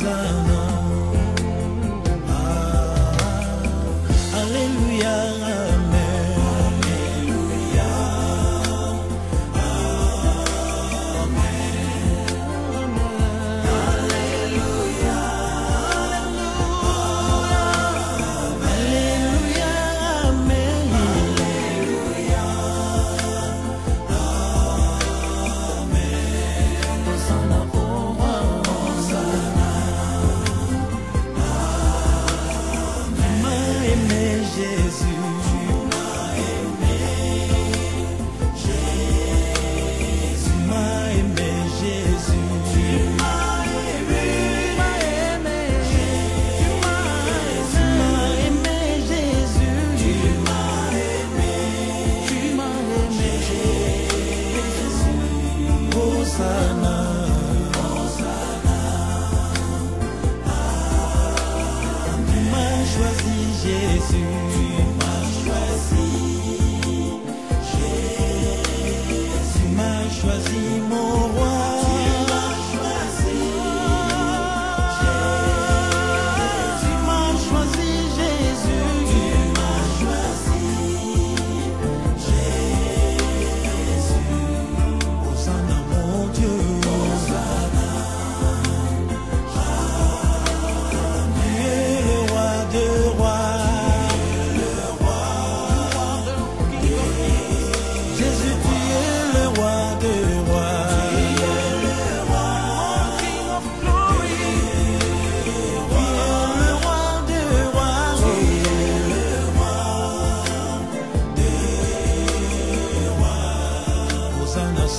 sun. choisi Jésus.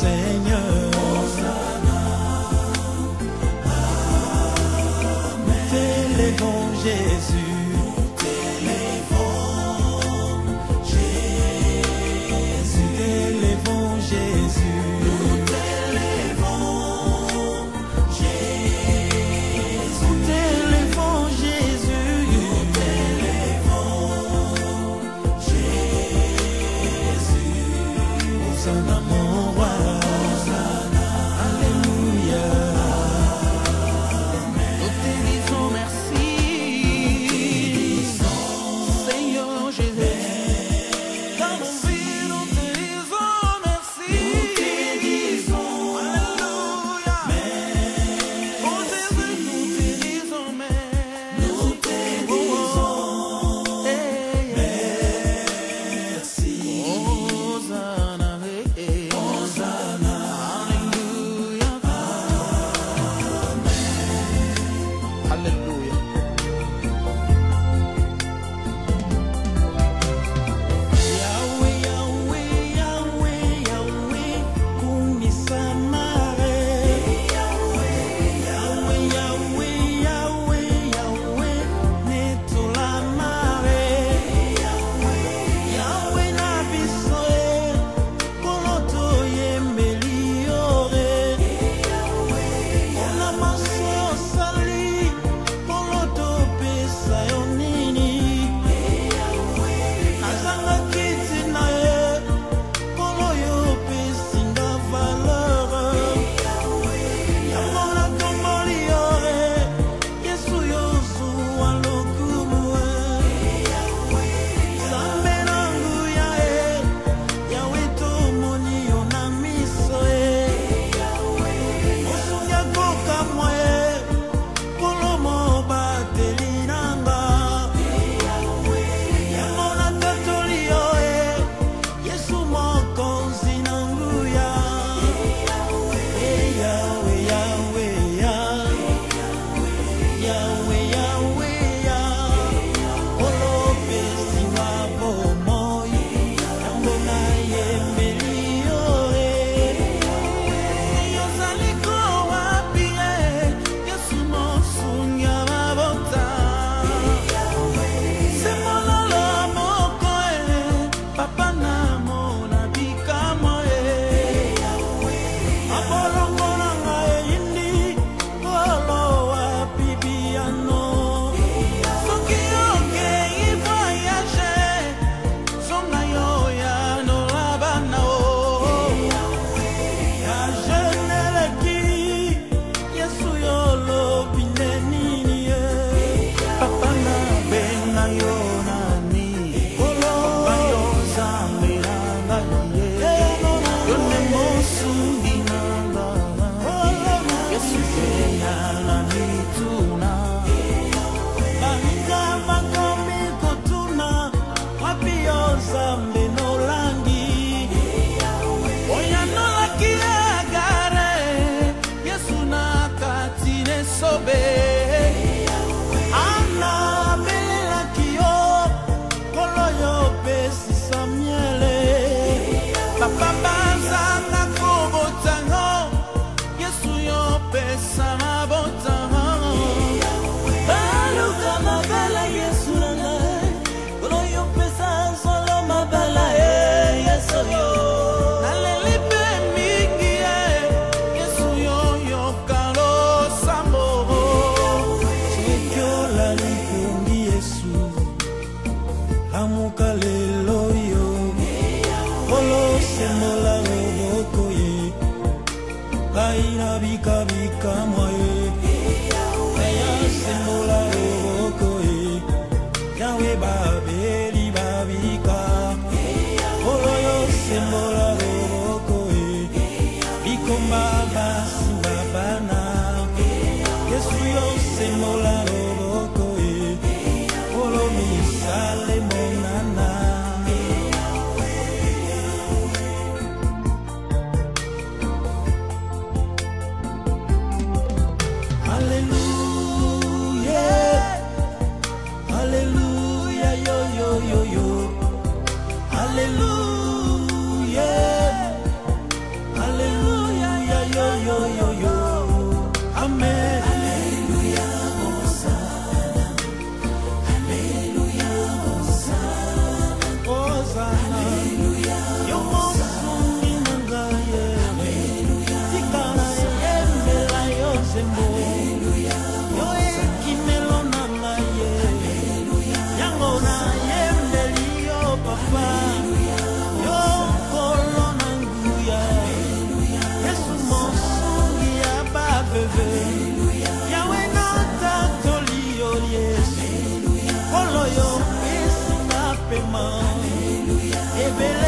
Señor. coração. If it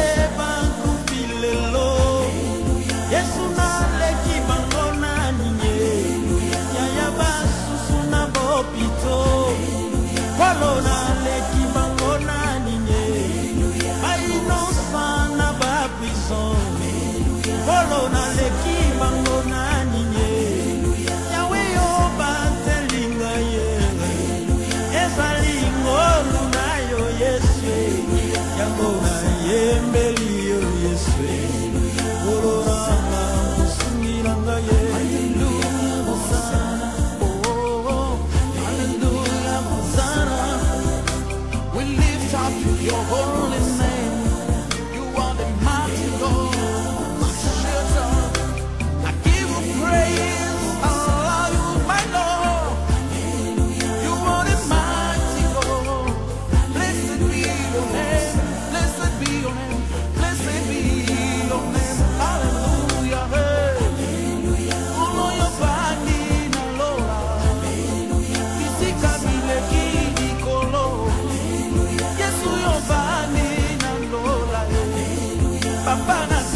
campanas.